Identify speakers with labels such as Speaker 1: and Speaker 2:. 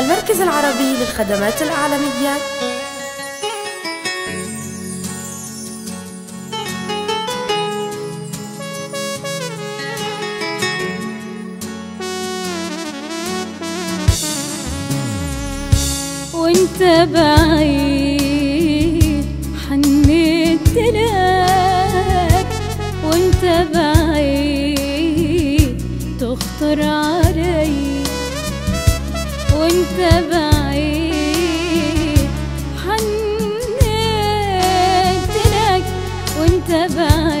Speaker 1: المركز العربي للخدمات العالمية.
Speaker 2: وانت بعيد حنيت لك. وانت بعيد تخطر عليك وانت بعيد. حنيت لك وانت بعيد.